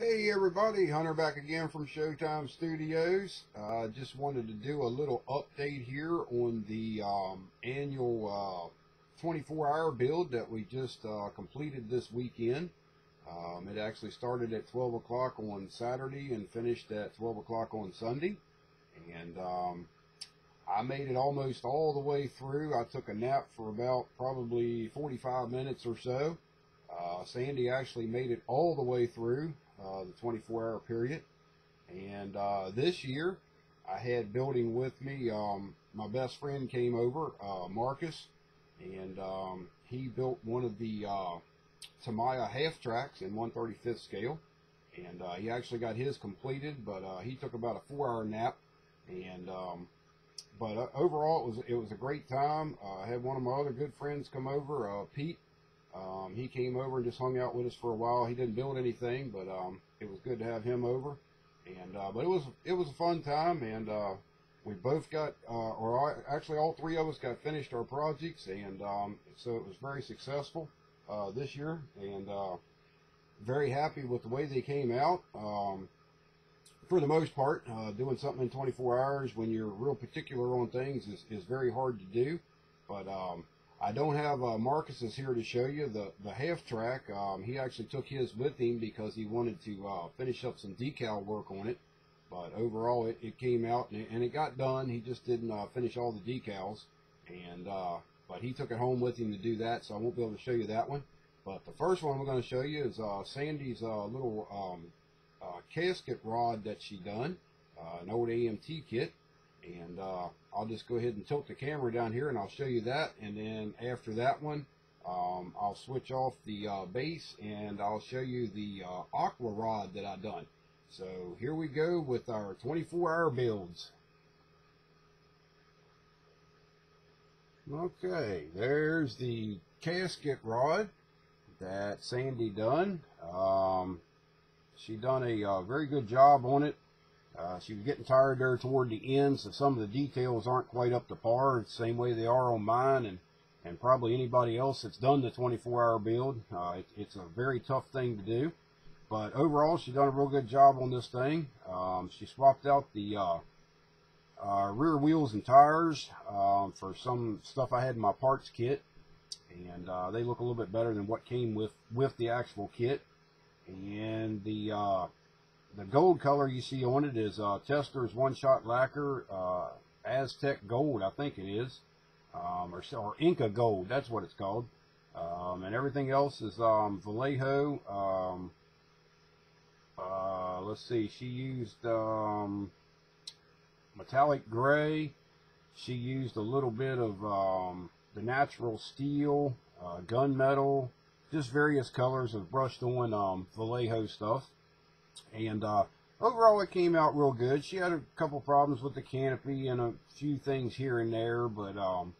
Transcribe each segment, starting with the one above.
Hey everybody, Hunter back again from Showtime Studios. I uh, just wanted to do a little update here on the um, annual 24-hour uh, build that we just uh, completed this weekend. Um, it actually started at 12 o'clock on Saturday and finished at 12 o'clock on Sunday. And um, I made it almost all the way through. I took a nap for about probably 45 minutes or so. Uh, Sandy actually made it all the way through uh, the 24-hour period. And uh, this year, I had building with me. Um, my best friend came over, uh, Marcus, and um, he built one of the Tamiya half tracks in 135th scale. And he actually got his completed, but he took about a four-hour nap. And um, but uh, overall, it was it was a great time. Uh, I had one of my other good friends come over, uh, Pete. Um, he came over and just hung out with us for a while. He didn't build anything, but um, it was good to have him over. And uh, but it was it was a fun time, and uh, we both got, uh, or I, actually all three of us got finished our projects, and um, so it was very successful uh, this year, and uh, very happy with the way they came out. Um, for the most part, uh, doing something in 24 hours when you're real particular on things is, is very hard to do. But um, I don't have uh, Marcus is here to show you the, the half track. Um, he actually took his with him because he wanted to uh, finish up some decal work on it. But overall, it, it came out and it, and it got done. He just didn't uh, finish all the decals. And uh, But he took it home with him to do that, so I won't be able to show you that one. But the first one I'm going to show you is uh, Sandy's uh, little um, casket rod that she done, an old AMT kit. And uh, I'll just go ahead and tilt the camera down here and I'll show you that. And then after that one, um, I'll switch off the uh, base and I'll show you the uh, aqua rod that I done. So here we go with our 24 hour builds. Okay, there's the casket rod that Sandy done. Um, she done a uh, very good job on it. Uh, she was getting tired there toward the end, so some of the details aren't quite up to par, the same way they are on mine, and, and probably anybody else that's done the 24-hour build. Uh, it, it's a very tough thing to do. But overall, she done a real good job on this thing. Um, she swapped out the uh, uh, rear wheels and tires um, for some stuff I had in my parts kit. And uh, they look a little bit better than what came with, with the actual kit. And the uh, the gold color you see on it is uh, Testor's One Shot Lacquer uh, Aztec Gold, I think it is, um, or, or Inca Gold, that's what it's called. Um, and everything else is um, Vallejo. Um, uh, let's see, she used um, metallic gray. She used a little bit of the natural steel, uh, gunmetal, just various colors of brushed on Vallejo stuff. And uh, overall, it came out real good. She had a couple problems with the canopy and a few things here and there, but um,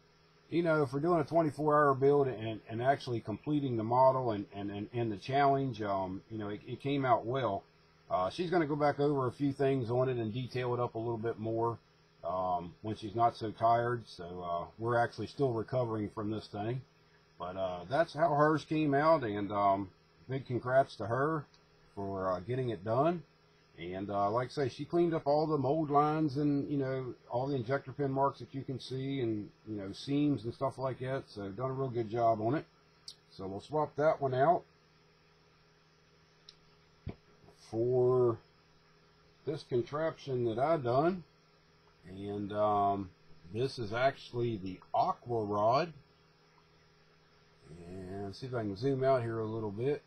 you know, for doing a 24-hour build and, and actually completing the model and, and, and, and the challenge, um, you know, it, it came out well. Uh, she's going to go back over a few things on it and detail it up a little bit more um, when she's not so tired. So uh, we're actually still recovering from this thing. But uh, that's how hers came out, and um, big congrats to her for uh, getting it done. And uh, like I say, she cleaned up all the mold lines and, you know, all the injector pin marks that you can see and, you know, seams and stuff like that. So done a real good job on it. So we'll swap that one out for this contraption that I done. And um, this is actually the Aqua Rod. And see if I can zoom out here a little bit.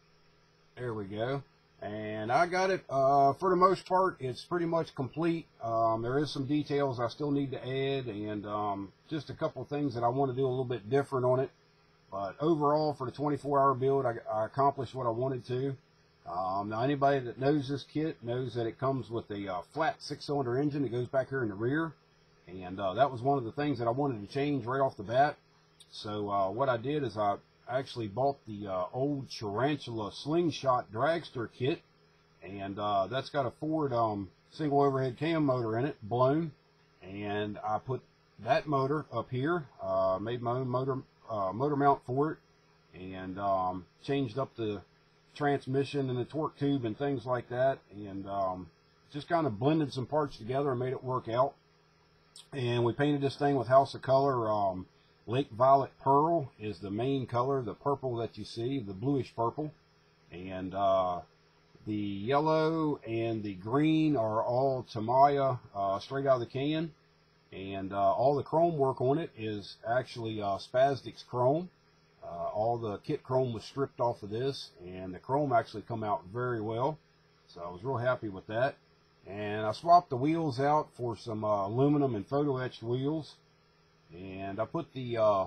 There we go. And I got it, uh, for the most part, it's pretty much complete. Um, there is some details I still need to add and um, just a couple things that I want to do a little bit different on it. But overall, for the 24-hour build, I, I, accomplished what I wanted to. Um, now, anybody that knows this kit knows that it comes with a uh, flat six-cylinder engine that goes back here in the rear. And uh, that was one of the things that I wanted to change right off the bat. So uh, what I did is I actually bought the uh, old Tarantula Slingshot Dragster kit, and uh, that's got a Ford um, single overhead cam motor in it, blown, and I put that motor up here, uh, made my own motor uh, motor mount for it, and um, changed up the transmission and the torque tube and things like that. And um, just kind of blended some parts together and made it work out. And we painted this thing with House of Kolor. Lake Violet Pearl is the main color, the purple that you see, the bluish purple. And uh, the yellow and the green are all Tamiya uh, straight out of the can. And uh, all the chrome work on it is actually uh, Spaz Stix chrome. Uh, all the kit chrome was stripped off of this, and the chrome actually come out very well. So I was real happy with that. And I swapped the wheels out for some uh, aluminum and photo etched wheels. And I put the uh,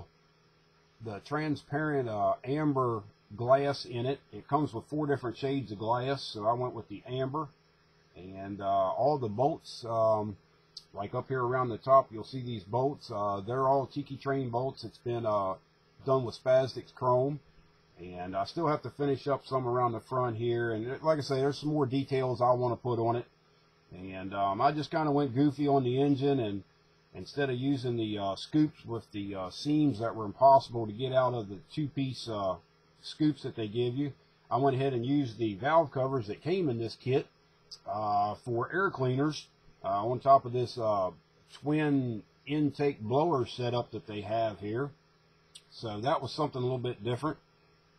the transparent uh, amber glass in it. It comes with four different shades of glass, so I went with the amber. And uh, all the bolts, um, like up here around the top, you'll see these bolts. Uh, they're all Tichy Train bolts. It's been uh, done with Spaz Stix chrome. And I still have to finish up some around the front here. And like I say, there's some more details I want to put on it. And um, I just kind of went goofy on the engine and instead of using the uh, scoops with the uh, seams that were impossible to get out of the two-piece uh, scoops that they give you, I went ahead and used the valve covers that came in this kit uh, for air cleaners uh, on top of this uh, twin intake blower setup that they have here. So that was something a little bit different.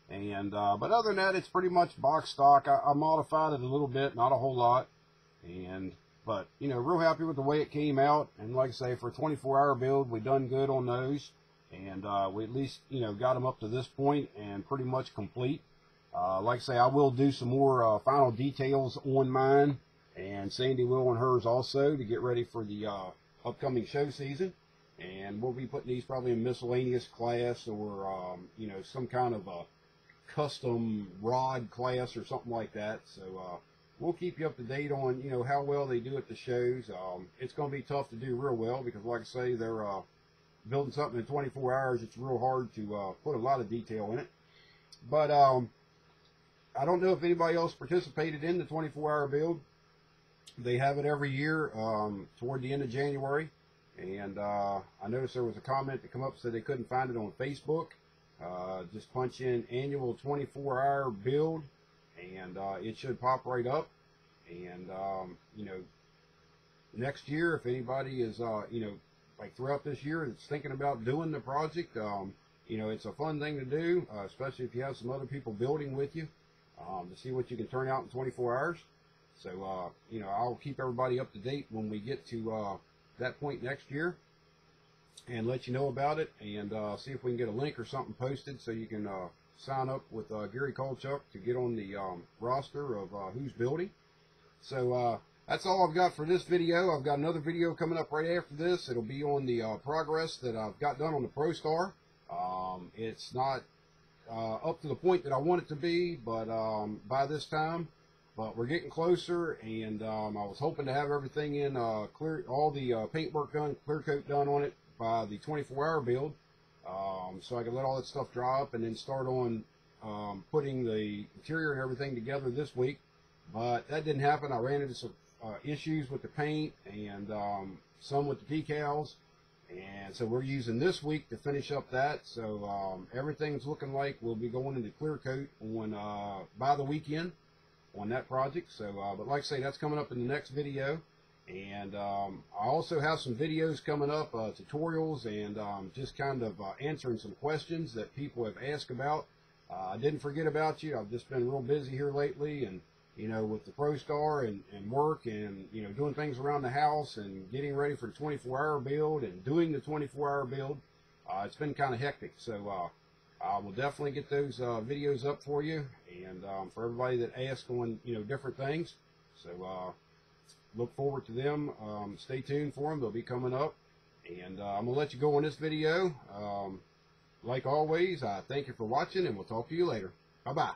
And But other than that, it's pretty much box stock. I, I modified it a little bit, not a whole lot. And but you know, real happy with the way it came out. And like I say, for a 24-hour build, we done good on those, and uh, we at least you know got them up to this point and pretty much complete. Uh, like I say, I will do some more uh, final details on mine, and Sandy will on hers also to get ready for the uh, upcoming show season. And we'll be putting these probably in miscellaneous class or um, you know some kind of a custom rod class or something like that. So uh, we'll keep you up to date on you know how well they do at the shows. Um, it's going to be tough to do real well because, like I say, they're uh, building something in 24 hours. It's real hard to uh, put a lot of detail in it. But um, I don't know if anybody else participated in the 24-hour build. They have it every year um, toward the end of January. And uh, I noticed there was a comment that come up said they couldn't find it on Facebook. Uh, just punch in annual 24-hour build and uh, it should pop right up. And um, you know, next year, if anybody is uh, you know like throughout this year that's thinking about doing the project, um, you know, it's a fun thing to do, uh, especially if you have some other people building with you um, to see what you can turn out in 24 hours. So, uh, you know, I'll keep everybody up to date when we get to uh, that point next year and let you know about it and uh, see if we can get a link or something posted so you can uh, sign up with uh, Gary Kolchuk to get on the um, roster of uh, who's building. So uh, that's all I've got for this video. I've got another video coming up right after this. It'll be on the uh, progress that I've got done on the ProStar. Um, it's not uh, up to the point that I want it to be, but um, by this time, but we're getting closer, and um, I was hoping to have everything in uh, clear, all the paintwork done, clear coat done on it by the 24-hour build. Um, so I could let all that stuff dry up and then start on um, putting the interior and everything together this week. But that didn't happen. I ran into some uh, issues with the paint and um, some with the decals. And so we're using this week to finish up that. So um, everything's looking like we'll be going into clear coat on uh, by the weekend on that project. So, uh, but like I say, that's coming up in the next video. And um, I also have some videos coming up, uh, tutorials, and um, just kind of uh, answering some questions that people have asked about. Uh, I didn't forget about you. I've just been real busy here lately, and you know, with the ProStar and, and work, and you know, doing things around the house, and getting ready for the 24-hour build, and doing the 24-hour build. Uh, it's been kind of hectic, so uh, I will definitely get those uh, videos up for you, and um, for everybody that asked on you know different things. So look forward to them. Um, stay tuned for them. They'll be coming up. And uh, I'm going to let you go on this video. Um, like always, I thank you for watching, and we'll talk to you later. Bye-bye.